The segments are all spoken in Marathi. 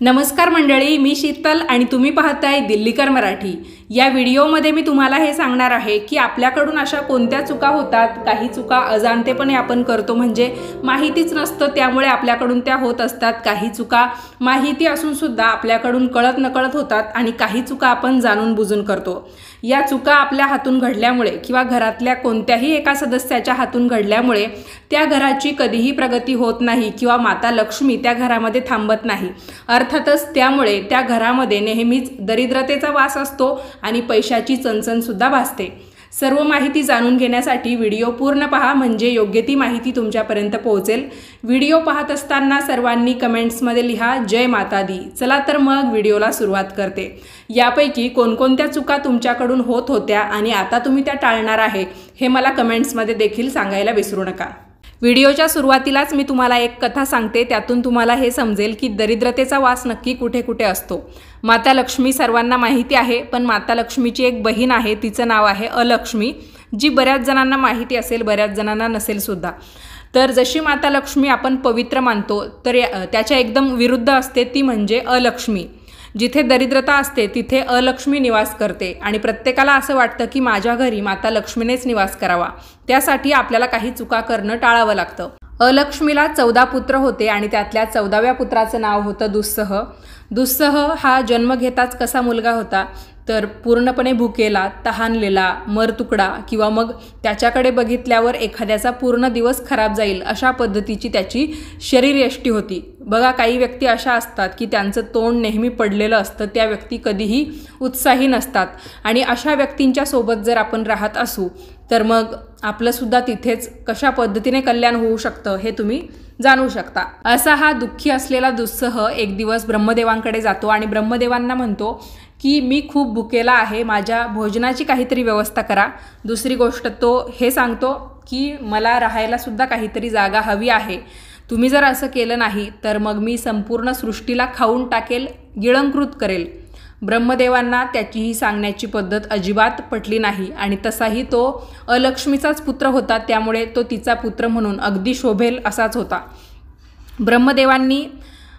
नमस्कार मंडळी मी शीतल आणि तुम्ही पाहताय दिल्लीकर मराठी. या व्हिडिओमध्ये मी तुम्हाला हे सांगणार आहे की आपल्याकडून अशा कोणत्या चुका होतात काही चुका अजाणतेपणे आपण करतो म्हणजे माहितीच नसतं त्यामुळे आपल्याकडून त्या होत असतात. काही चुका माहिती असून सुद्धा आपल्याकडून कळत नकळत होतात आणि काही चुका आपण जाणून बुजून करतो. या चुका आपल्या हातून घडल्यामुळे किंवा घरातल्या कोणत्याही एका सदस्याच्या हातून घडल्यामुळे त्या घराची कधीही प्रगती होत नाही किंवा माता लक्ष्मी त्या घरामध्ये थांबत नाही. अर्थातच त्यामुळे त्या घरामध्ये नेहमीच दरिद्रतेचा वास असतो आणि पैशाची चणचणसुद्धा भासते. सर्व माहिती जाणून घेण्यासाठी व्हिडिओ पूर्ण पहा म्हणजे योग्य ती माहिती तुमच्यापर्यंत पोहोचेल. व्हिडिओ पाहत असताना सर्वांनी कमेंट्समध्ये लिहा जय माता दी चला तर मग व्हिडिओला सुरुवात करते. यापैकी कोणकोणत्या चुका तुमच्याकडून होत होत्या आणि आता तुम्ही त्या टाळणार आहे हे मला कमेंट्समध्ये देखील सांगायला विसरू नका. व्हिडिओच्या सुरुवातीलाच मी तुम्हाला एक कथा सांगते त्यातून तुम्हाला हे समजेल की दरिद्रतेचा वास नक्की कुठे कुठे असतो. माता लक्ष्मी सर्वांना माहिती आहे पण माता लक्ष्मीची एक बहीण आहे तिचं नाव आहे अलक्ष्मी जी बऱ्याच जणांना माहिती असेल बऱ्याच जणांना नसेल सुद्धा. तर जशी माता लक्ष्मी आपण पवित्र मानतो तर त्याच्या एकदम विरुद्ध असते ती म्हणजे अलक्ष्मी. जिथे दरिद्रता असते तिथे अलक्ष्मी निवास करते. आणि प्रत्येकाला असं वाटतं की माझ्या घरी माता लक्ष्मीनेच निवास करावा. त्यासाठी आपल्याला काही चुका करणं टाळावं लागतं. अलक्ष्मीला चौदा पुत्र होते आणि त्यातल्या चौदाव्या पुत्राचं नाव होतं दुस्सह. दुस्सह हा जन्म घेताच कसा मुलगा होता? तर पूर्णपणे भुकेला तहानलेला मरतुकडा किंवा मग त्याच्याकडे बघितल्यावर एखाद्याचा पूर्ण दिवस खराब जाईल अशा पद्धतीची त्याची शरीरयष्टी होती. बघा काही व्यक्ती अशा असतात की त्यांचं तोंड नेहमी पडलेलं असतं त्या व्यक्ती कधीही उत्साही नसतात. आणि अशा व्यक्तींच्या सोबत जर आपण राहत असू तर मग आपलंसुद्धा तिथेच कशा पद्धतीने कल्याण होऊ शकतं हे तुम्ही जाणू शकता. असा हा दुःखी असलेला दुस्सह एक दिवस ब्रह्मदेवांकडे जातो आणि ब्रह्मदेवांना म्हणतो की मी खूप भुकेला आहे माझ्या भोजनाची काहीतरी व्यवस्था करा. दुसरी गोष्ट तो हे सांगतो की मला राहायलासुद्धा काहीतरी जागा हवी आहे. तुम्ही जर असं केलं नाही तर मग मी संपूर्ण सृष्टीला खाऊन टाकेल गिळंकृत करेल. ब्रह्मदेवांना त्याची ही सांगण्याची पद्धत अजिबात पटली नाही आणि तसाही तो अलक्ष्मीचाच पुत्र होता त्यामुळे तो तिचा पुत्र म्हणून अगदी शोभेल असाच होता. ब्रह्मदेवांनी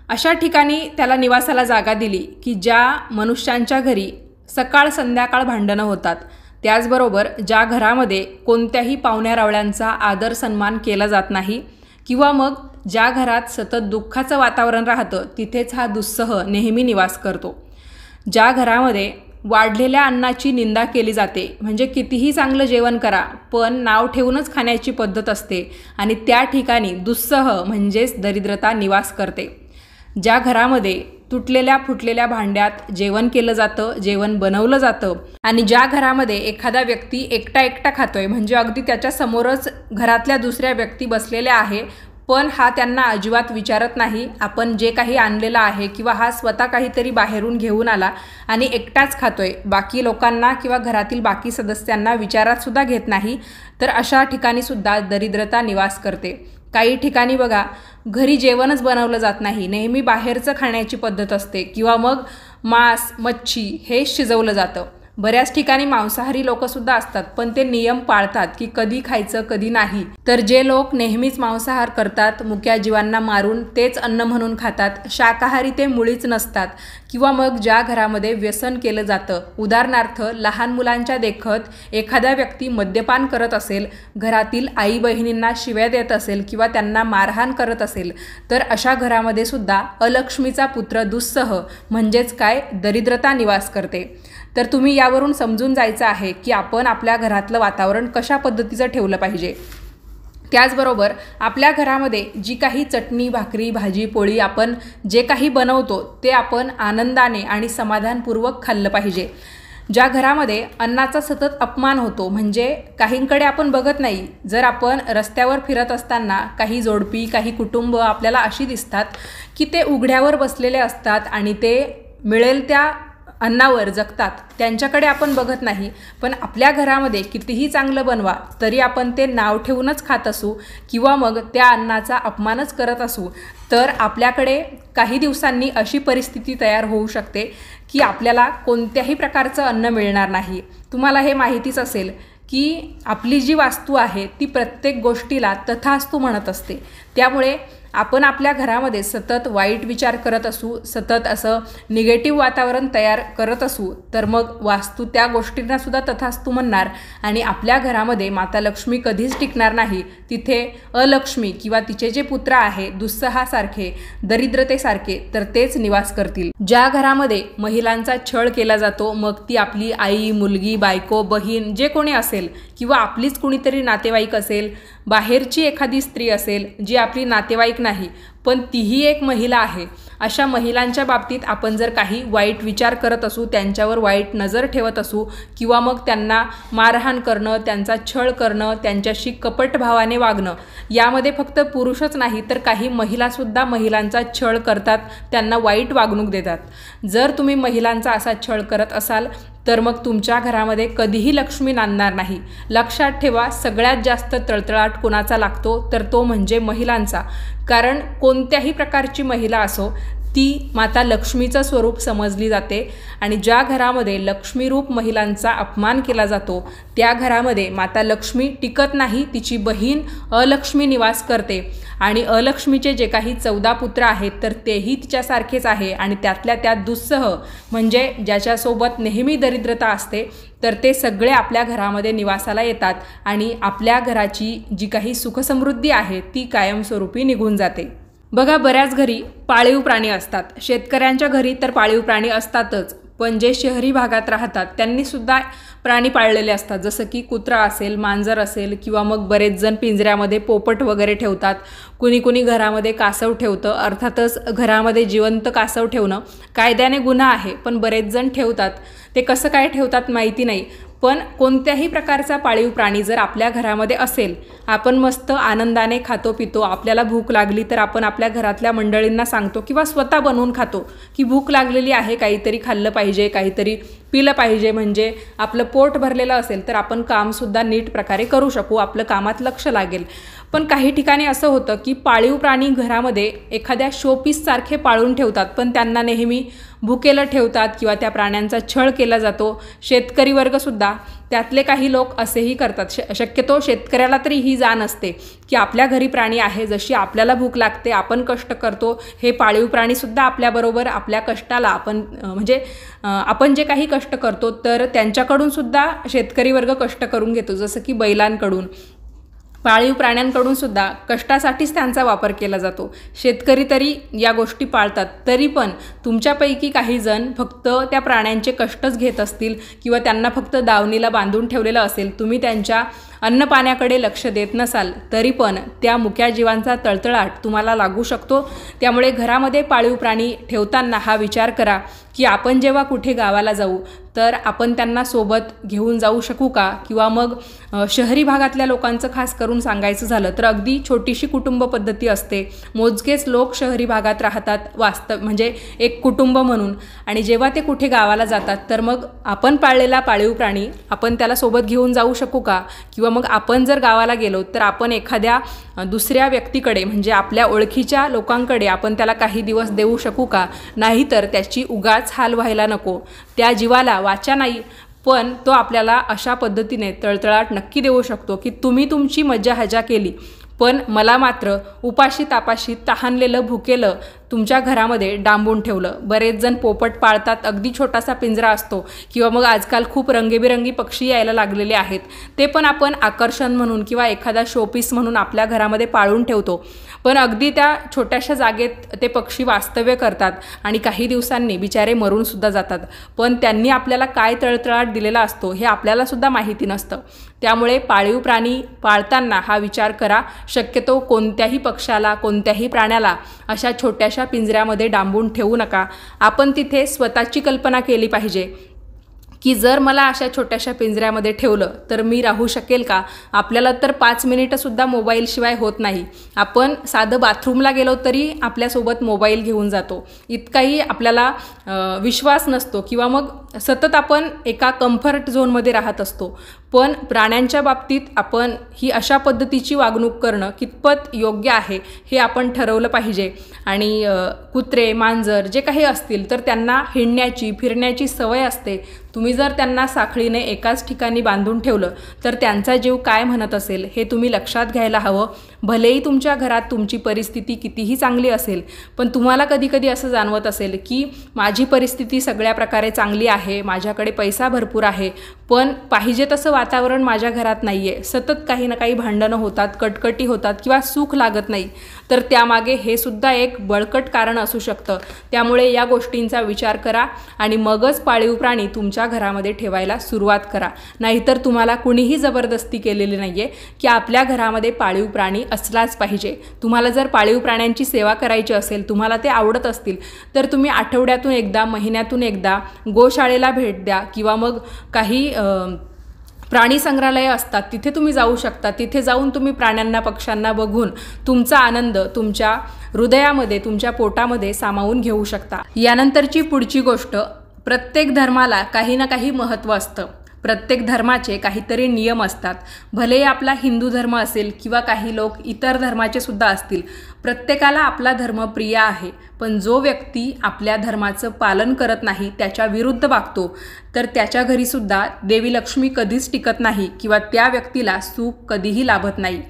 अशा ठिकाणी त्याला निवासाला जागा दिली की ज्या मनुष्यांच्या घरी सकाळ संध्याकाळ भांडणं होतात. त्याचबरोबर ज्या घरामध्ये कोणत्याही पाहुण्या रावळ्यांचा आदर सन्मान केला जात नाही किंवा मग ज्या घरात सतत दुःखाचं वातावरण राहतं तिथेच हा दुस्सह नेहमी निवास करतो. ज्या घरामध्ये वाढलेल्या अन्नाची निंदा केली जाते म्हणजे कितीही चांगलं जेवण करा पण नाव ठेवूनच खाण्याची पद्धत असते आणि त्या ठिकाणी दुस्सह म्हणजेच दरिद्रता निवास करते. ज्या घरामध्ये तुटलेल्या फुटलेल्या भांड्यात जेवण केलं जातं जेवण बनवलं जातं आणि ज्या घरामध्ये एखादा व्यक्ती एकटा एकटा खातोय म्हणजे अगदी त्याच्यासमोरच घरातल्या दुसऱ्या व्यक्ती बसलेल्या आहे पण हा त्यांना अजिबात विचारत नाही आपण जे काही आणलेलं आहे किंवा हा स्वतः काहीतरी बाहेरून घेऊन आला आणि एकटाच खातोय बाकी लोकांना किंवा घरातील बाकी सदस्यांना विचारात सुद्धा घेत नाही तर अशा ठिकाणी सुद्धा दरिद्रता निवास करते. काही ठिकाणी बघा घरी जेवणच बनवलं जात नाही. नेहमी बाहेरचं खाण्याची पद्धत असते. किंवा मग मांस मच्छी हे शिजवलं जातं. बऱ्याच ठिकाणी मांसाहारी लोकसुद्धा असतात पण ते नियम पाळतात की कधी खायचं कधी नाही. तर जे लोक नेहमीच मांसाहार करतात मुक्या जीवांना मारून तेच अन्न म्हणून खातात शाकाहारी ते मुळीच नसतात किंवा मग ज्या घरामध्ये व्यसन केलं जातं. उदाहरणार्थ लहान मुलांच्या देखत एखाद्या व्यक्ती मद्यपान करत असेल घरातील आई बहिणींना शिव्या देत असेल किंवा त्यांना मारहाण करत असेल तर अशा घरामध्ये सुद्धा अलक्ष्मीचा पुत्र दुस्सह म्हणजेच काय दरिद्रता निवास करते. तर तुम्ही यावरून समजून जायचं आहे की आपण आपल्या घरातलं वातावरण कशा पद्धतीचं ठेवलं पाहिजे. त्याचबरोबर आपल्या घरामध्ये जी काही चटणी भाकरी भाजी पोळी आपण जे काही बनवतो ते आपण आनंदाने आणि समाधानपूर्वक खाल्लं पाहिजे. ज्या घरामध्ये अन्नाचा सतत अपमान होतो म्हणजे काहींकडे आपण बघत नाही जर आपण रस्त्यावर फिरत असताना काही जोडपी काही कुटुंब आपल्याला अशी दिसतात की ते उघड्यावर बसलेले असतात आणि ते मिळेल त्या अन्नावर जगतात. त्यांच्याकडे आपण बघत नाही पण आपल्या घरामध्ये कितीही चांगलं बनवा तरी आपण ते नाव ठेवूनच खात असू किंवा मग त्या अन्नाचा अपमानच करत असू तर आपल्याकडे काही दिवसांनी अशी परिस्थिती तयार होऊ शकते की आपल्याला कोणत्याही प्रकारचं अन्न मिळणार नाही. तुम्हाला हे माहितीच असेल की आपली जी वास्तू आहे ती प्रत्येक गोष्टीला तथास्तू म्हणत असते. त्यामुळे आपण आपल्या घरामध्ये सतत वाईट विचार करत असू सतत असं निगेटिव्ह वातावरण तयार करत असू तर मग वास्तू त्या गोष्टींना सुद्धा तथास्तू म्हणणार आणि आपल्या घरामध्ये माता लक्ष्मी कधीच टिकणार नाही. तिथे अलक्ष्मी किंवा तिचे जे पुत्र आहे दुस्सहासारखे दरिद्रतेसारखे तर तेच निवास करतील. ज्या घरामध्ये महिलांचा छळ केला जातो मग ती आपली आई मुलगी बायको बहीण जे कोणी असेल किंवा आपलीच कुणीतरी नातेवाईक असेल बाहेरची एखादी स्त्री असेल जी आपली नातेवाईक नाही पण तीही एक महिला आहे अशा महिलांच्या बाबतीत आपण जर काही वाईट विचार करत असू त्यांच्यावर वाईट नजर ठेवत असू किंवा मग त्यांना मारहाण करणं त्यांचा छळ करणं त्यांच्याशी कपटभावाने वागणं यामध्ये फक्त पुरुषच नाही तर काही महिलासुद्धा महिलांचा छळ करतात त्यांना वाईट वागणूक देतात. जर तुम्ही महिलांचा असा छळ करत असाल तर मग तुमच्या घरामध्ये कधीही लक्ष्मी नांदणार नाही. लक्षात ठेवा सगळ्यात जास्त तळतळाट कोणाचा लागतो तर तो म्हणजे महिलांचा. कारण कोणत्याही प्रकारची महिला असो ती माता लक्ष्मीचं स्वरूप समजली जाते आणि ज्या घरामध्ये लक्ष्मीरूप महिलांचा अपमान केला जातो त्या घरामध्ये माता लक्ष्मी टिकत नाही तिची बहीण अलक्ष्मी निवास करते. आणि अलक्ष्मीचे जे काही चौदा पुत्र आहेत तर तेही तिच्यासारखेच आहे आणि त्यातल्या त्यात दुस्सह म्हणजे ज्याच्यासोबत नेहमी दरिद्रता असते तर ते सगळे आपल्या घरामध्ये निवासाला येतात आणि आपल्या घराची जी काही सुखसमृद्धी आहे ती कायमस्वरूपी निघून जाते. बघा बऱ्याच घरी पाळीव प्राणी असतात. शेतकऱ्यांच्या घरी तर पाळीव प्राणी असतातच. पण जे शहरी भागात राहतात त्यांनीसुद्धा प्राणी पाळलेले असतात. जसं की कुत्रा असेल मांजर असेल किंवा मग बरेच जण पिंजऱ्यामध्ये पोपट वगैरे ठेवतात. कुणी कुणी घरामध्ये कासव ठेवतं. अर्थातच घरामध्ये जिवंत कासव ठेवणं कायद्याने गुन्हा आहे. पण बरेच जण ठेवतात. ते कसं काय ठेवतात माहिती नाही. पण कोणत्याही प्रकारचा पाळीव प्राणी जर आपल्या घरामध्ये असेल आपण मस्त आनंदाने खातो पितो आपल्याला भूक लागली तर आपण आपल्या घरातल्या मंडळींना सांगतो किंवा स्वतः बनवून खातो की भूक लागलेली आहे काहीतरी खाल्लं पाहिजे काहीतरी पिलं पाहिजे. म्हणजे आपलं पोट भरलेलं असेल तर आपण कामसुद्धा नीट प्रकारे करू शकू आपलं कामात लक्ष लागेल. पण काही ठिकाणी असं होतं की पाळीव प्राणी घरामध्ये एखाद्या शोपीससारखे पाळून ठेवतात पण त्यांना नेहमी भुकेलं ठेवतात किंवा त्या प्राण्यांचा छळ केला जातो. शेतकरी वर्गसुद्धा त्यातले काही लोक असेही करतात. श शक्यतो शेतकऱ्याला तरी ही जाण असते की आपल्या घरी प्राणी आहे जशी आपल्याला भूक लागते आपण कष्ट करतो हे पाळीव प्राणीसुद्धा आपल्याबरोबर आपल्या कष्टाला आपण म्हणजे आपण जे काही कष्ट करतो तर त्यांच्याकडूनसुद्धा शेतकरी वर्ग कष्ट करून घेतो. जसं की बैलांकडून पाळीव प्राण्यांकडून सुद्धा कष्टासाठीच त्यांचा वापर केला जातो. शेतकरी तरी या गोष्टी पाळतात तरी पण तुमच्यापैकी काही जण फक्त त्या प्राण्यांचे कष्टच घेत असतील किंवा त्यांना फक्त दावणीला बांधून ठेवलेलं असेल तुम्ही त्यांच्या अन्नपाण्याकडे लक्ष देत नसाल तरी पण त्या मुक्या जीवांचा तळतळाट तुम्हाला लागू शकतो. त्यामुळे घरामध्ये पाळीव प्राणी ठेवताना हा विचार करा की आपण जेव्हा कुठे गावाला जाऊ तर आपण त्यांना सोबत घेऊन जाऊ शकू का? किंवा मग शहरी भागातल्या लोकांचं खास करून सांगायचं झालं तर अगदी छोटीशी कुटुंब पद्धती असते. मोजकेच लोक शहरी भागात राहतात वास्तव म्हणजे एक कुटुंब म्हणून. आणि जेव्हा ते कुठे गावाला जातात तर मग आपण पाळलेला पाळीव प्राणी आपण त्याला सोबत घेऊन जाऊ शकू का? किंवा मग आपण जर गावाला गेलो तर आपण एखाद्या दुसऱ्या व्यक्तीकडे म्हणजे आपल्या ओळखीच्या लोकांकडे आपण त्याला काही दिवस देऊ शकू का? नाहीतर त्याची उगाच हाल व्हायला नको. त्या जीवाला वाचा नाही पण तो आपल्याला अशा पद्धतीने तळतळाट नक्की देऊ शकतो की तुम्ही तुमची मज्जा हजा केली. पण मला मात्र उपाशी तापाशी तहानलेलं भुकेलं तुमच्या घरामध्ये डांबून ठेवलं. बरेच जण पोपट पाळतात अगदी छोटासा पिंजरा असतो किंवा मग आजकाल खूप रंगेबिरंगी पक्षी यायला लागलेले आहेत. ते पण आपण आकर्षण म्हणून किंवा एखादा शोपीस म्हणून आपल्या घरामध्ये पाळून ठेवतो. पण अगदी त्या छोट्याशा जागेत ते पक्षी वास्तव्य करतात आणि काही दिवसांनी बिचारे मरूनसुद्धा जातात. पण त्यांनी आपल्याला काय तळतळाट दिलेला असतो हे आपल्यालासुद्धा माहिती नसतं. त्यामुळे पाळीव प्राणी पाळताना हा विचार करा शक्यतो कोणत्याही पक्षाला कोणत्याही प्राण्याला अशा छोट्याशा पिंजऱ्यामध्ये डांबून ठेवू नका. आपण तिथे स्वतःची कल्पना केली पाहिजे. की जर मला अशा छोट्याशा पिंजऱ्यामध्ये ठेवलं तर मी राहू शकेल का? आपल्याला तर पाच मिनिटंसुद्धा मोबाईलशिवाय होत नाही. आपण साधं बाथरूमला गेलो तरी आपल्यासोबत मोबाईल घेऊन जातो. इतकाही आपल्याला विश्वास नसतो किंवा मग सतत आपण एका कम्फर्ट झोनमध्ये राहत असतो. पण प्राण्यांच्या बाबतीत आपण ही अशा पद्धतीची वागणूक करणं कितपत योग्य आहे हे आपण ठरवलं पाहिजे. आणि कुत्रे मांजर जे काही असतील तर त्यांना हिंडण्याची फिरण्याची सवय असते. तुम्ही जर त्यांना साखळीने एकाच ठिकाणी बांधून ठेवलं तर त्यांचा जीव काय म्हणत असेल हे तुम्ही लक्षात घ्यायला हवं. भलेही तुमच्या घरात तुमची परिस्थिती कितीही चांगली असेल पण तुम्हाला कधीकधी असं जाणवत असेल की माझी परिस्थिती सगळ्या प्रकारे चांगली आहे माझ्याकडे पैसा भरपूर आहे पण पाहिजे तसं वातावरण माझ्या घरात नाही आहे सतत काही ना काही भांडणं होतात कटकटी होतात किंवा सुख लागत नाही. तर त्यामागे हे सुद्धा एक बळकट कारण असू शकतं. त्यामुळे या गोष्टींचा विचार करा आणि मगच पाळीव प्राणी तुमच्या घरामध्ये ठेवायला सुरुवात करा. नाहीतर तुम्हाला कुणीही जबरदस्ती केलेली नाही आहे की आपल्या घरामध्ये पाळीव प्राणी असलाच पाहिजे. तुम्हाला जर पाळीव प्राण्यांची सेवा करायची असेल तुम्हाला ते आवडत असतील तर तुम्ही आठवड्यातून एकदा महिन्यातून एकदा गोशाळेला भेट द्या किंवा मग काही प्राणी संग्रहालय असतात तिथे तुम्ही जाऊ शकता. तिथे जाऊन तुम्ही प्राण्यांना पक्ष्यांना बघून तुमचा आनंद तुमच्या हृदयामध्ये तुमच्या पोटामध्ये सामावून घेऊ शकता. यानंतरची पुढची गोष्ट प्रत्येक धर्माला काही ना काही महत्त्व असतं. प्रत्येक धर्माचे काहीतरी नियम असतात. भले आपला हिंदू धर्म असेल किंवा काही लोक इतर धर्माचे सुद्धा असतील प्रत्येकाला आपला धर्म प्रिय आहे. पण जो व्यक्ती आपल्या धर्माचं पालन करत नाही त्याच्या विरुद्ध वागतो तर त्याच्या घरीसुद्धा देवी लक्ष्मी कधीच टिकत नाही किंवा त्या व्यक्तीला सुख कधीही लाभत नाही.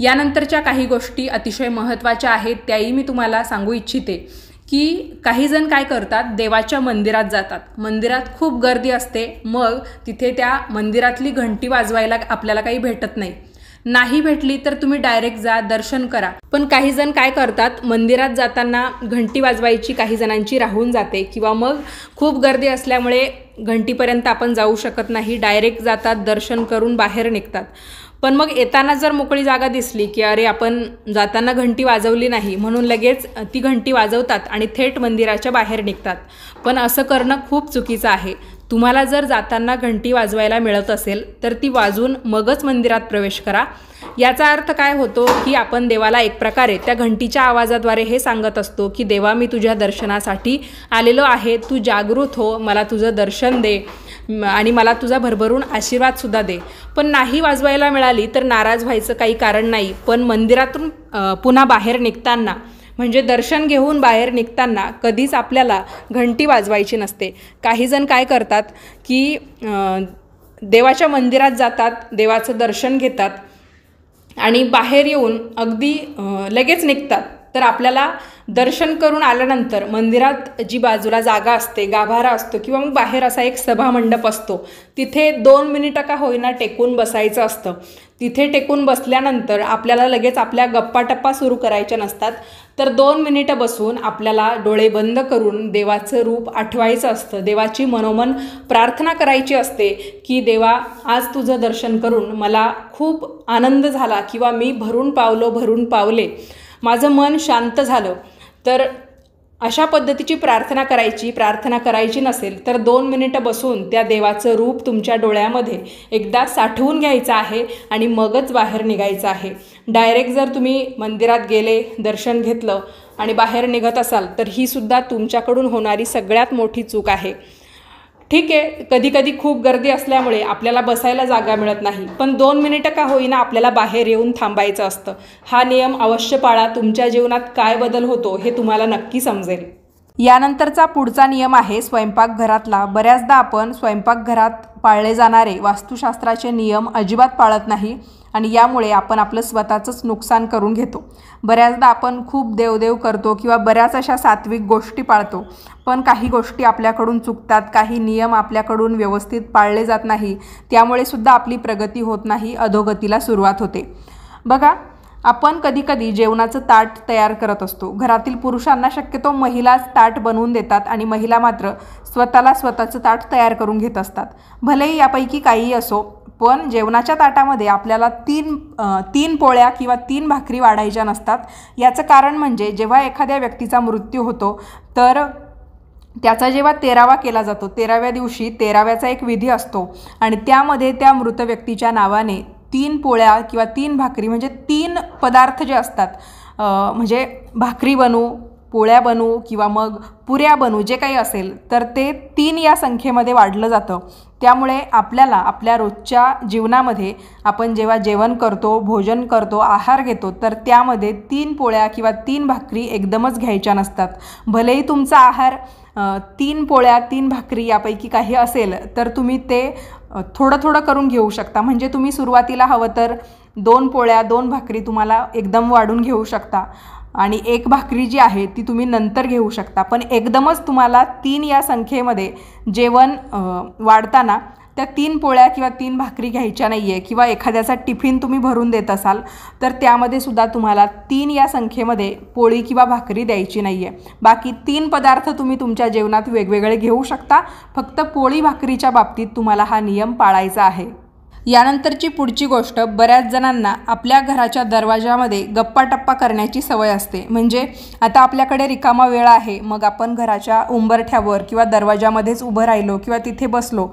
यानंतरच्या काही गोष्टी अतिशय महत्त्वाच्या आहेत त्याही मी तुम्हाला सांगू इच्छिते. की काही जण काय करतात देवाच्या मंदिरात जातात. मंदिरात खूप गर्दी असते. मग तिथे त्या मंदिरातली घंटी वाजवायला आपल्याला काही भेटत नाही. नाही भेटली तर तुम्ही डायरेक्ट जा दर्शन करा. पण काही जण काय करतात मंदिरात जाताना घंटी वाजवायची काही जणांची राहून जाते किंवा मग खूप गर्दी असल्यामुळे घंटीपर्यंत आपण जाऊ शकत नाही. डायरेक्ट जातात दर्शन करून बाहेर निघतात. पण मग येताना जर मोकळी जागा दिसली की अरे आपण जाताना घंटी वाजवली नाही म्हणून लगेच ती घंटी वाजवतात आणि थेट मंदिराच्या बाहेर निघतात. पण असं करणं खूप चुकीचं आहे. तुम्हाला जर जाताना घंटी वाजवायला मिळत असेल तर ती वाजून मगच मंदिरात प्रवेश करा. याचा अर्थ काय होतो की आपण देवाला एक प्रकारे त्या घंटीच्या आवाजाद्वारे हे सांगत असतो की देवा मी तुझ्या दर्शनासाठी आलेलो आहे. तू जागृत हो. मला तुझं दर्शन दे आणि मला तुझा भरभरून आशीर्वादसुद्धा दे. पण नाही वाजवायला मिळाली तर नाराज व्हायचं काही कारण नाही. पण मंदिरातून पुन्हा बाहेर निघताना म्हणजे दर्शन घेऊन बाहेर निघताना कधीच आपल्याला घंटी वाजवायची नसते. काहीजण काय करतात की देवाच्या मंदिरात जातात देवाचं दर्शन घेतात आणि बाहेर येऊन अगदी लगेच निघतात. तर आपल्याला दर्शन करून आल्यानंतर मंदिरात जी बाजूला जागा असते गाभारा असतो किंवा मग बाहेर असा एक सभा मंडप असतो तिथे दोन मिनिटं का होईना टेकून बसायचं असतं. तिथे टेकून बसल्यानंतर आपल्याला लगेच आपल्या गप्पाटप्पा सुरू करायच्या नसतात. तर दोन मिनिटं बसून आपल्याला डोळे बंद करून देवाचं रूप आठवायचं असतं. देवाची मनोमन प्रार्थना करायची असते की देवा आज तुझं दर्शन करून मला खूप आनंद झाला किंवा मी भरून पावलो भरून पावले. माझं मन शांत झालं. तर अशा पद्धतीची प्रार्थना करायची प्रार्थना करायची नसेल तर दोन मिनिटं बसून त्या देवाचं रूप तुमच्या डोळ्यामध्ये एकदा साठवून घ्यायचं आहे आणि मगच बाहेर निघायचं आहे. डायरेक्ट जर तुम्ही मंदिरात गेले दर्शन घेतलं आणि बाहेर निघत असाल तर ही सुद्धा तुमच्याकडून होणारी सगळ्यात मोठी चूक आहे. ठीक आहे कधी कधी खूप गर्दी असल्यामुळे आपल्याला बसायला जागा मिळत नाही. पण दोन मिनिटं का होईना आपल्याला बाहेर येऊन थांबायचं असतं. हा नियम अवश्य पाळा तुमच्या जीवनात काय बदल होतो हे तुम्हाला नक्की समजेल. यानंतरचा पुढचा नियम आहे स्वयंपाकघरातला. बऱ्याचदा आपण स्वयंपाकघरात पाळले जाणारे वास्तुशास्त्राचे नियम अजिबात पाळत नाही. आणि यामुळे आपण आपलं स्वतःचंच नुकसान करून घेतो. बऱ्याचदा आपण खूप देवदेव करतो किंवा बऱ्याच अशा सात्विक गोष्टी पाळतो पण काही गोष्टी आपल्याकडून चुकतात काही नियम आपल्याकडून व्यवस्थित पाळले जात नाही त्यामुळे सुद्धा आपली प्रगती होत नाही अधोगतीला सुरुवात होते. बघा आपण कधीकधी जेवणाचं ताट तयार करत असतो. घरातील पुरुषांना शक्यतो महिलाच ताट बनवून देतात आणि महिला मात्र स्वतःला स्वतःचं ताट तयार करून घेत असतात. भलेही यापैकी काहीही असो पण जेवणाच्या ताटामध्ये आपल्याला तीन तीन पोळ्या किंवा तीन भाकरी वाढायच्या नसतात. याचं कारण म्हणजे जेव्हा एखाद्या व्यक्तीचा मृत्यू होतो तर त्याचा जेव्हा तेरावा केला जातो तेराव्या दिवशी तेराव्याचा एक विधी असतो आणि त्यामध्ये त्या मृत व्यक्तीच्या नावाने तीन पोळ्या किंवा तीन भाकरी म्हणजे तीन पदार्थ जे असतात म्हणजे भाकरी बनू पोळ्या बनवू किंवा मग पुऱ्या बनू जे काही असेल तर ते तीन या संख्येमध्ये वाढलं जातं. त्यामुळे आपल्याला आपल्या रोजच्या जीवनामध्ये आपण जेव्हा जेवण करतो भोजन करतो आहार घेतो तर त्यामध्ये तीन पोळ्या किंवा तीन भाकरी एकदमच घ्यायच्या नसतात. भलेही तुमचा आहार तीन पोळ्या तीन भाकरी यापैकी काही असेल तर तुम्ही ते थोडं थोडं करून घेऊ शकता. म्हणजे तुम्ही सुरुवातीला हवं तर दोन पोळ्या दोन भाकरी तुम्हाला एकदम वाढून घेऊ शकता. आणि एक भाकरी जी आहे ती तुम्ही नंतर घेऊ शकता. पण एकदमच तुम्हाला तीन या संख्येमध्ये जेवण वाढताना त्या तीन पोळ्या किंवा तीन भाकरी घ्यायच्या नाही आहे किंवा एखाद्याचा टिफिन तुम्ही भरून देत असाल तर त्यामध्ये सुद्धा तुम्हाला तीन या संख्येमध्ये पोळी किंवा भाकरी द्यायची नाही आहे बाकी तीन पदार्थ तुम्ही तुमच्या जेवणात वेगवेगळे घेऊ शकता. फक्त पोळी भाकरीच्या बाबतीत तुम्हाला हा नियम पाळायचा आहे. यानंतरची पुढची गोष्ट बऱ्याच जणांना आपल्या घराच्या दरवाजामध्ये गप्पा टप्पा करण्याची सवय असते. म्हणजे आता आपल्याकडे रिकामा वेळ आहे मग आपण घराच्या उंबरठ्यावर किंवा दरवाजामध्येच उभं राहिलो किंवा तिथे बसलो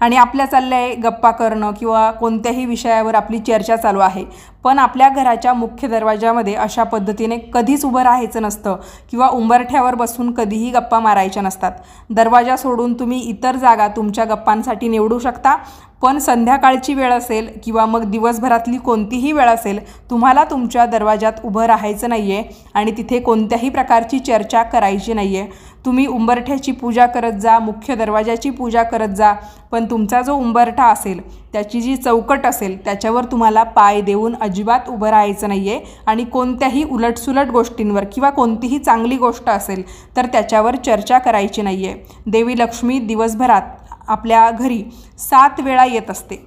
आणि आपल्या चालल्या आहे गप्पा करणं किंवा कोणत्याही विषयावर आपली चर्चा चालू आहे. पण आपल्या घराच्या मुख्य दरवाजामध्ये अशा पद्धतीने कधीच उभं राहायचं नसतं किंवा उंबरठ्यावर बसून कधीही गप्पा मारायच्या नसतात. दरवाजा सोडून तुम्ही इतर जागा तुमच्या गप्पांसाठी निवडू शकता पण संध्याकाळची वेळ असेल किंवा मग दिवसभरातली कोणतीही वेळ असेल तुम्हाला तुमच्या दरवाजात उभं राहायचं नाही आहे आणि तिथे कोणत्याही प्रकारची चर्चा करायची नाही आहे तुम्ही उंबरठ्याची पूजा करत जा मुख्य दरवाजाची पूजा करत जा पण तुमचा जो उंबरठा असेल त्याची जी चौकट असेल त्याच्यावर तुम्हाला पाय देऊन अजिबात उभं राहायचं नाही आहे आणि कोणत्याही उलटसुलट गोष्टींवर किंवा कोणतीही चांगली गोष्ट असेल तर त्याच्यावर चर्चा करायची नाही आहे देवी लक्ष्मी दिवसभरात आपल्या घरी सात वेळा येत असते.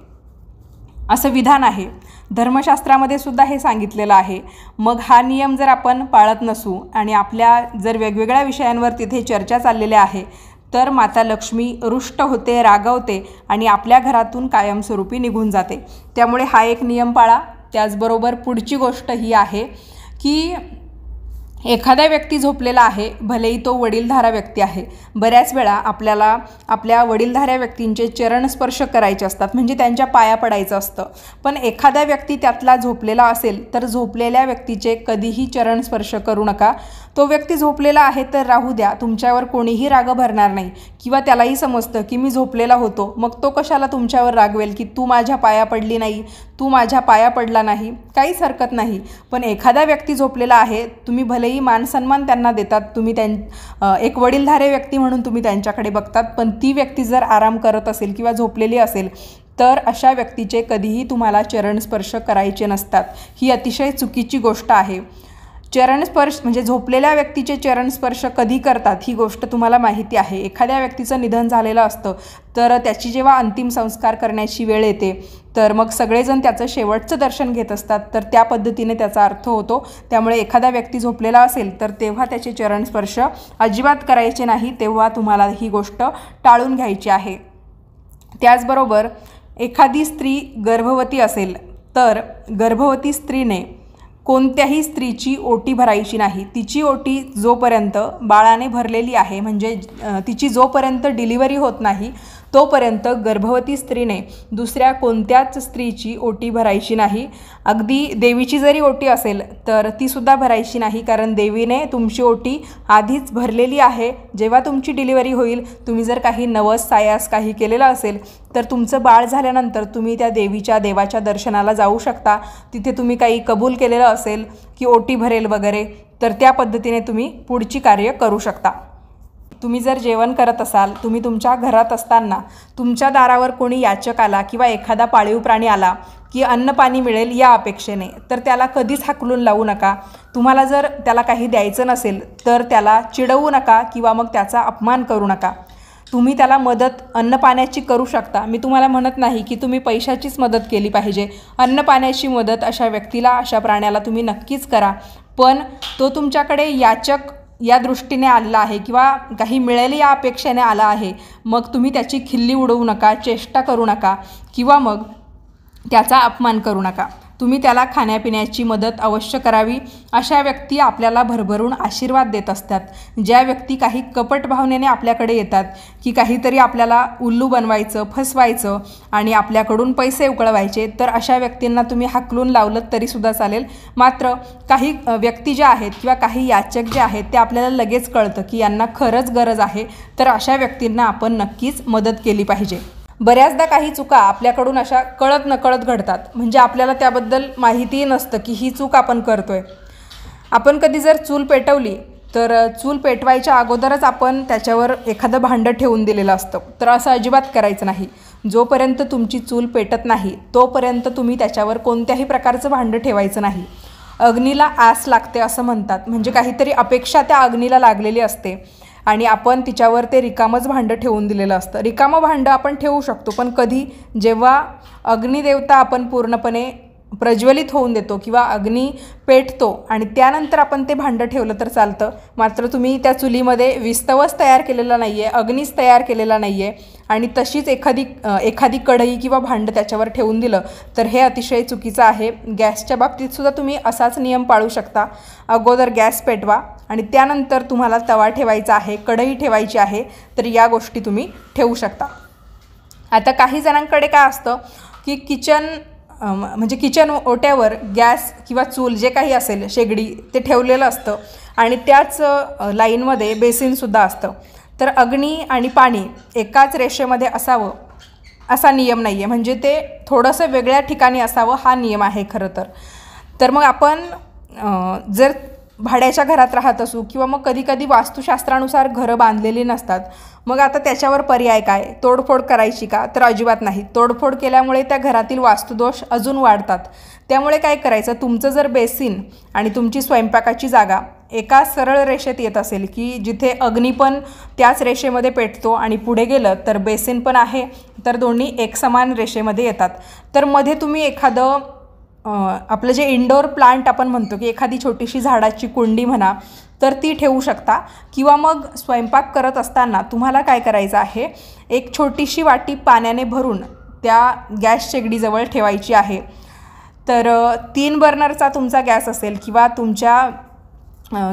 असं विधान आहे. धर्मशास्त्रामध्ये सुद्धा हे सांगितलेलं आहे. मग हा नियम जर आपण पाळत नसू आणि आपल्या जर वेगवेगळ्या विषयांवर तिथे चर्चा चाललेल्या आहे तर माता लक्ष्मी रुष्ट होते रागवते आणि आपल्या घरातून कायमस्वरूपी निघून जाते. त्यामुळे हा एक नियम पाळा. त्याचबरोबर पुढची गोष्ट ही आहे की एखादा व्यक्ती झोपलेला आहे भलेही तो वडीलधारा व्यक्ती आहे बऱ्याच वेळा आपल्याला आपल्या वडीलधाऱ्या व्यक्तींचे चरणस्पर्श करायचे असतात म्हणजे त्यांच्या पाया पडायचं असतं. पण एखादा व्यक्ती त्यातला झोपलेला असेल तर झोपलेल्या व्यक्तीचे कधीही चरणस्पर्श करू नका. तो व्यक्ती झोपलेला आहे तर राहू द्या तुमच्यावर कोणीही राग भरणार नाही. किंवा त्यालाही समजतं की मी झोपलेला होतो मग तो कशाला तुमच्यावर रागवेल की तू माझ्या पाया पडली नाही तू माझ्या पाया पडला नाही काहीच हरकत नाही. पण एखादा व्यक्ती झोपलेला आहे तुम्ही भलेही मानसन्मान त्यांना देतात. तुम्ही त्यां एक वडीलधारे व्यक्ती म्हणून तुम्ही त्यांच्याकडे बघतात. पण ती व्यक्ती जर आराम करत असेल किंवा झोपलेली असेल तर अशा व्यक्तीचे कधीही तुम्हाला चरणस्पर्श करायचे नसतात. ही अतिशय चुकीची गोष्ट आहे. चरणस्पर्श म्हणजे झोपलेल्या व्यक्तीचे चरणस्पर्श कधी करतात ही गोष्ट तुम्हाला माहिती आहे. एखाद्या व्यक्तीचं निधन झालेलं असतं तर त्याची जेव्हा अंतिम संस्कार करण्याची वेळ येते तर मग सगळेजण त्याचं शेवटचं दर्शन घेत असतात. तर त्या पद्धतीने त्याचा अर्थ होतो. त्यामुळे एखादा व्यक्ती झोपलेला असेल तर तेव्हा त्याचे चरणस्पर्श अजिबात करायचे नाही. तेव्हा तुम्हाला ही गोष्ट टाळून घ्यायची आहे. त्याचबरोबर एखादी स्त्री गर्भवती असेल तर गर्भवती स्त्रीने कोणत्याही स्त्रीची ओटी भरायची नाही. तिची ओटी जोपर्यंत बाळाने भरलेली आहे म्हणजे तिची जोपर्यंत डिलिव्हरी होत नाही तोपर्यंत गर्भवती स्त्रीने दुसऱ्या कोणत्याच स्त्रीची ओटी भरायची नाही. अगदी देवीची जरी ओटी असेल तर तीसुद्धा भरायची नाही कारण देवीने तुमची ओटी आधीच भरलेली आहे. जेव्हा तुमची डिलिव्हरी होईल तुम्ही जर काही नवस सायास काही केलेलं असेल तर तुमचं बाळ झाल्यानंतर तुम्ही त्या देवीच्या देवाच्या दर्शनाला जाऊ शकता. तिथे तुम्ही काही कबूल केलेलं असेल की ओटी भरेल वगैरे तर त्या पद्धतीने तुम्ही पुढची कार्य करू शकता. तुम्ही जर जेवण करत असाल तुम्ही तुमच्या घरात असताना तुमच्या दारावर कोणी याचक आला किंवा एखादा पाळीव प्राणी आला की अन्न पाणी मिळेल या अपेक्षेने तर त्याला कधीच हाकलून लावू नका. तुम्हाला जर त्याला काही द्यायचं नसेल तर त्याला चिडवू नका किंवा मग त्याचा अपमान करू नका. तुम्ही त्याला मदत अन्न पाण्याची करू शकता. मी तुम्हाला म्हणत नाही की तुम्ही पैशाचीच मदत केली पाहिजे. अन्न पाण्याची मदत अशा व्यक्तीला अशा प्राण्याला तुम्ही नक्कीच करा. पण तो तुमच्याकडे याचक या दृष्टीने आलेला आहे किंवा काही मिळेल या अपेक्षेने आला आहे मग तुम्ही त्याची खिल्ली उडवू नका चेष्टा करू नका किंवा मग त्याचा अपमान करू नका. तुम्ही त्याला खाण्यापिण्याची मदत अवश्य करावी. अशा व्यक्ती आपल्याला भरभरून आशीर्वाद देत असतात. ज्या व्यक्ती काही कपट भावनेने आपल्याकडे येतात की काहीतरी आपल्याला उल्लू बनवायचं फसवायचं आणि आपल्याकडून पैसे उकळवायचे तर अशा व्यक्तींना तुम्ही हाकलून लावलं तरीसुद्धा चालेल. मात्र काही व्यक्ती ज्या आहेत किंवा काही याचक जे आहेत ते आपल्याला लगेच कळतं की यांना खरंच गरज आहे. तर अशा व्यक्तींना आपण नक्कीच मदत केली पाहिजे. बऱ्याचदा काही चुका आपल्याकडून अशा कळत नकळत घडतात. म्हणजे आपल्याला त्याबद्दल माहितीही नसतं की ही चूक आपण करतो आहे आपण कधी जर चूल पेटवली तर चूल पेटवायच्या अगोदरच आपण त्याच्यावर एखादं भांडं ठेवून दिलेलं असतं. तर असं अजिबात करायचं नाही. जोपर्यंत तुमची चूल पेटत नाही तोपर्यंत तुम्ही त्याच्यावर कोणत्याही प्रकारचं भांडं ठेवायचं नाही. अग्नीला आस लागते असं म्हणतात. म्हणजे काहीतरी अपेक्षा त्या अग्नीला लागलेली असते. आणि आपण तिच्यावर ते रिकामंच भांडं ठेवून दिलेलं असतं. रिकामं भांडं आपण ठेवू शकतो पण कधी जेव्हा अग्निदेवता आपण पूर्णपणे प्रज्वलित होऊन देतो किंवा अग्नी पेटतो आणि त्यानंतर आपण ते भांडं ठेवलं तर चालतं. मात्र तुम्ही त्या चुलीमध्ये विस्तवच तयार केलेला नाही आहे अग्नीच तयार केलेला नाही आहे आणि तशीच एखादी एखादी कढई किंवा भांडं त्याच्यावर ठेवून दिलं तर हे अतिशय चुकीचं आहे. गॅसच्या बाबतीतसुद्धा तुम्ही असाच नियम पाळू शकता. अगोदर गॅस पेटवा आणि त्यानंतर तुम्हाला तवा ठेवायचा आहे कढई ठेवायची आहे तर या गोष्टी तुम्ही ठेवू शकता. आता काही जणांकडे काय असतं की किचन म्हणजे किचन ओट्यावर गॅस किंवा चूल जे काही असेल शेगडी ते ठेवलेलं असतं. आणि त्याच लाईनमध्ये बेसिनसुद्धा असतं. तर अग्नी आणि पाणी एकाच रेषेमध्ये असावं असा नियम नाही आहे म्हणजे ते थोडंसं वेगळ्या ठिकाणी असावं हा नियम आहे खरं तर. तर मग आपण जर भाड्याच्या घरात राहत असू किंवा मग कधी कधी वास्तुशास्त्रानुसार घरं बांधलेली नसतात. मग आता त्याच्यावर पर्याय काय? तोडफोड करायची का? तर अजिबात नाही. तोडफोड केल्यामुळे त्या घरातील वास्तुदोष अजून वाढतात. त्यामुळे काय करायचं? तुमचं जर बेसिन आणि तुमची स्वयंपाकाची जागा एका सरळ रेषेत येत असेल की जिथे अग्नी पण त्याच रेषेमध्ये पेटतो आणि पुढे गेलं तर बेसिन पण आहे तर दोन्ही एकसमान रेषेमध्ये येतात. तर मध्ये तुम्ही एखादं आपलं जे इंडोर प्लांट आपण म्हणतो की एखादी छोटीशी झाडाची कुंडी म्हणा तर ती ठेवू शकता. किंवा मग स्वयंपाक करत असताना तुम्हाला काय करायचं आहे? एक छोटीशी वाटी पाण्याने भरून त्या गॅस शेगडीजवळ ठेवायची आहे. तर तीन बर्नरचा तुमचा गॅस असेल किंवा तुमच्या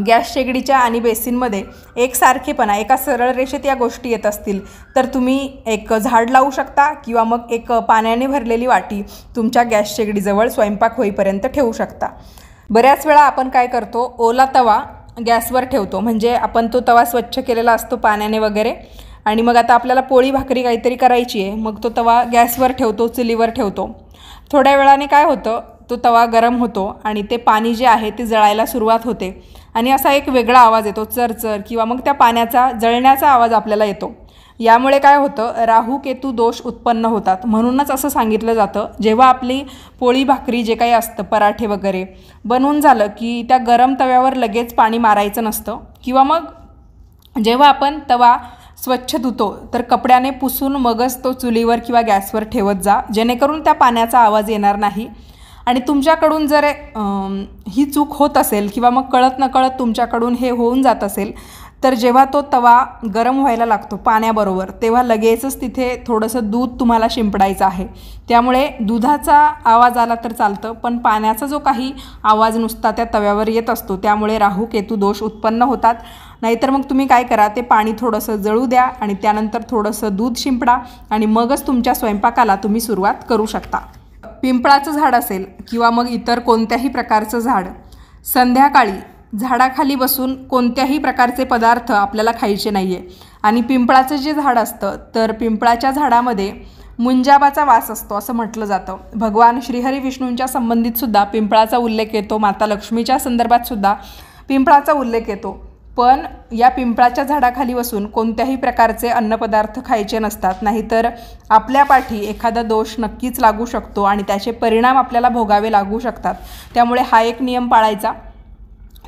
गॅस शेगडीच्या आणि बेसिनमध्ये एकसारखेपणा एका सरळ रेषेत या गोष्टी येत असतील तर तुम्ही एक झाड लावू शकता किंवा मग एक पाण्याने भरलेली वाटी तुमच्या गॅस शेगडीजवळ स्वयंपाक होईपर्यंत ठेवू शकता. बऱ्याच वेळा आपण काय करतो ओला तवा गॅसवर ठेवतो म्हणजे आपण तो तवा स्वच्छ केलेला असतो पाण्याने वगैरे आणि मग आता आपल्याला पोळी भाकरी काहीतरी करायची आहे मग तो तवा गॅसवर ठेवतो चुलीवर ठेवतो. थोड्या वेळाने काय होतं तो तवा गरम होतो आणि ते पाणी जे आहे ते जळायला सुरुवात होते. आणि असा एक वेगळा आवाज येतो चरचर किंवा मग त्या पाण्याचा जळण्याचा आवाज आपल्याला येतो. यामुळे काय होतं राहू केतू दोष उत्पन्न होतात. म्हणूनच असं सांगितलं जातं जेव्हा आपली पोळी भाकरी जे काही असतं पराठे वगैरे बनवून झालं की त्या गरम तव्यावर लगेच पाणी मारायचं नसतं. किंवा मग जेव्हा आपण तवा स्वच्छ धुतो तर कपड्याने पुसून मगच तो चुलीवर किंवा गॅसवर ठेवत जा जेणेकरून त्या पाण्याचा आवाज येणार नाही. आणि तुमच्याकडून जर ही चूक होत असेल किंवा मग कळत नकळत तुमच्याकडून हे होऊन जात असेल तर जेव्हा तो तवा गरम व्हायला लागतो पाण्याबरोबर तेव्हा लगेचच तिथे थोडंसं दूध तुम्हाला शिंपडायचं आहे. त्यामुळे दुधाचा आवाज आला तर चालतं पण पाण्याचा जो काही आवाज नुसता त्या तव्यावर येत असतो त्यामुळे राहू केतू दोष उत्पन्न होतात. नाहीतर मग तुम्ही काय करा ते पाणी थोडंसं जळू द्या आणि त्यानंतर थोडंसं दूध शिंपडा आणि मगच तुमच्या स्वयंपाकाला तुम्ही सुरुवात करू शकता. पिंपळाचं झाड असेल किंवा मग इतर कोणत्याही प्रकारचं झाड संध्याकाळी झाडाखाली बसून कोणत्याही प्रकारचे पदार्थ आपल्याला खायचे नाही आहे आणि पिंपळाचं जे झाड असतं तर पिंपळाच्या झाडामध्ये मुंजाबाचा वास असतो असं म्हटलं जातं. भगवान श्रीहरी विष्णूंच्या संबंधितसुद्धा पिंपळाचा उल्लेख येतो माता लक्ष्मीच्या संदर्भातसुद्धा पिंपळाचा उल्लेख येतो. पण या पिंपळाच्या झाडाखाली बसून कोणत्याही प्रकारचे अन्नपदार्थ खायचे नसतात. नाहीतर आपल्या पाठी एखादा दोष नक्कीच लागू शकतो आणि त्याचे परिणाम आपल्याला भोगावे लागू शकतात. त्यामुळे हा एक नियम पाळायचा.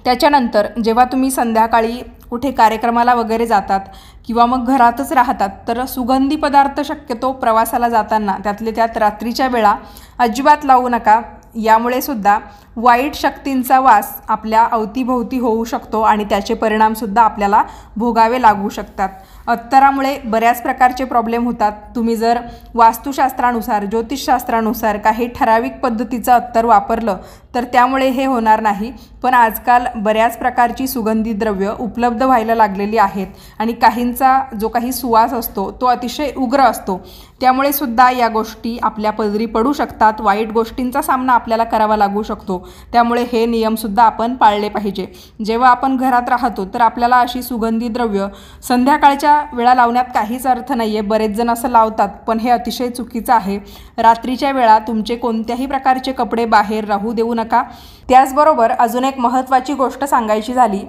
त्याच्यानंतर जेव्हा तुम्ही संध्याकाळी कुठे कार्यक्रमाला वगैरे जातात किंवा मग घरातच राहतात तर सुगंधी पदार्थ शक्यतो प्रवासाला जाताना त्यातले त्यात रात्रीच्या वेळा अजिबात लावू नका. यामुळे सुद्धा वाईट शक्तींचा वास आपल्या अवतीभोवती होऊ शकतो आणि त्याचे परिणामसुद्धा आपल्याला भोगावे लागू शकतात. अत्तरामुळे बऱ्याच प्रकारचे प्रॉब्लेम होतात. तुम्ही जर वास्तुशास्त्रानुसार ज्योतिषशास्त्रानुसार काही ठराविक पद्धतीचं अत्तर वापरलं तर त्यामुळे हे होणार नाही. पण आजकाल बऱ्याच प्रकारची सुगंधी द्रव्य उपलब्ध व्हायला लागलेली आहेत आणि काहींचा जो काही सुवास असतो तो अतिशय उग्र असतो. त्यामुळे सुद्धा या गोष्टी आपल्या पदरी पडू शकतात. वाईट गोष्टींचा सामना आपल्याला करावा लागू शकतो. त्यामुळे हे नियमसुद्धा आपण पाळले पाहिजे. जेव्हा आपण घरात राहतो तर आपल्याला अशी सुगंधी द्रव्य संध्याकाळच्या वेळा लावण्यात काहीच अर्थ नाही आहे बरेच जण असं लावतात पण हे अतिशय चुकीचं आहे. रात्रीच्या वेळा तुमचे कोणत्याही प्रकारचे कपडे बाहेर राहू देऊ नका. त्याचबरोबर अजून एक महत्त्वाची गोष्ट सांगायची झाली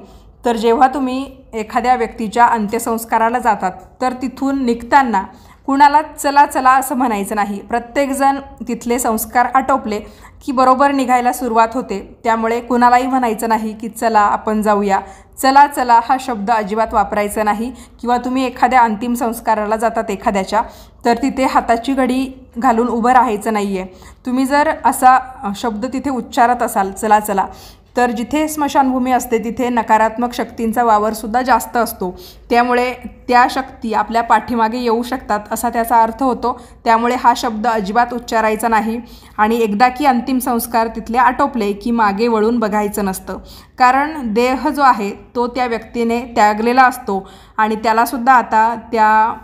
तर जेव्हा तुम्ही एखाद्या व्यक्तीच्या अंत्यसंस्काराला जातात तर तिथून निघताना कुणाला चला चला असं म्हणायचं नाही. प्रत्येकजण तिथले संस्कार आटोपले की बरोबर निघायला सुरुवात होते. त्यामुळे कुणालाही म्हणायचं नाही की चला आपण जाऊया. चला चला हा शब्द अजिबात वापरायचा नाही. किंवा तुम्ही एखाद्या अंतिम संस्काराला जातात एखाद्याच्या तर तिथे हाताची घडी घालून उभं राहायचं नाही आहे तुम्ही जर असा शब्द तिथे उच्चारत असाल चला चला तर जिथे स्मशानभूमी असते तिथे नकारात्मक शक्तींचा वावरसुद्धा जास्त असतो. त्यामुळे त्या शक्ती आपल्या पाठीमागे येऊ शकतात असा त्याचा अर्थ होतो. त्यामुळे हा शब्द अजिबात उच्चारायचा नाही आणि एकदा की अंतिम संस्कार तिथले आटोपले की मागे वळून बघायचं नसतं. कारण देह जो आहे तो त्या व्यक्तीने त्यागलेला असतो आणि त्यालासुद्धा आता त्या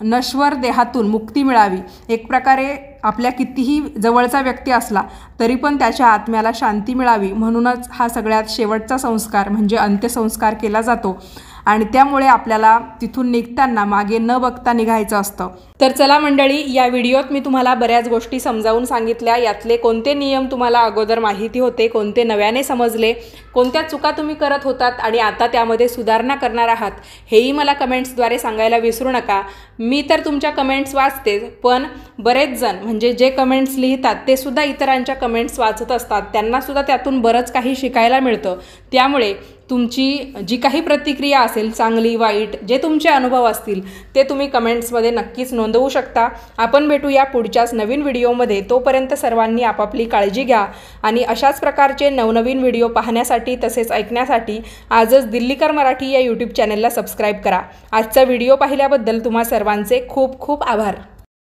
नश्वर देहातून मुक्ती मिळावी. एक प्रकारे आपल्या कितीही जवळचा व्यक्ती असला तरी पण त्याच्या आत्म्याला शांती मिळावी म्हणूनच हा सगळ्यात शेवटचा संस्कार म्हणजे अंत्यसंस्कार केला जातो. आणि त्यामुळे आपल्याला तिथून निघताना मागे न बघता निघायचं असतं. तर चला मंडळी या व्हिडिओत मी तुम्हाला बऱ्याच गोष्टी समजावून सांगितल्या. यातले कोणते नियम तुम्हाला अगोदर माहिती होते कोणते नव्याने समजले कोणत्या चुका तुम्ही करत होतात आणि आता त्यामध्ये सुधारणा करणार आहात हेही मला कमेंट्सद्वारे सांगायला विसरू नका. मी तर तुमच्या कमेंट्स वाचते पण बरेच जण म्हणजे जे कमेंट्स लिहितात ते सुद्धा इतरांच्या कमेंट्स वाचत असतात. त्यांनासुद्धा त्यातून बरंच काही शिकायला मिळतं. त्यामुळे तुमची जी काही प्रतिक्रिया असेल चांगली वाईट जे तुमचे अनुभव असतील ते तुम्ही कमेंट्समध्ये नक्कीच नोंद नोंदवू शकता. आपण भेटूया पुढच्याच नवीन व्हिडिओमध्ये. तोपर्यंत सर्वांनी आपापली काळजी घ्या आणि अशाच प्रकारचे नवनवीन व्हिडिओ पाहण्यासाठी तसेच ऐकण्यासाठी आजच दिल्लीकर मराठी या यूट्यूब चॅनलला सबस्क्राईब करा. आजचा व्हिडिओ पाहिल्याबद्दल तुम्हा सर्वांचे खूप खूप आभार.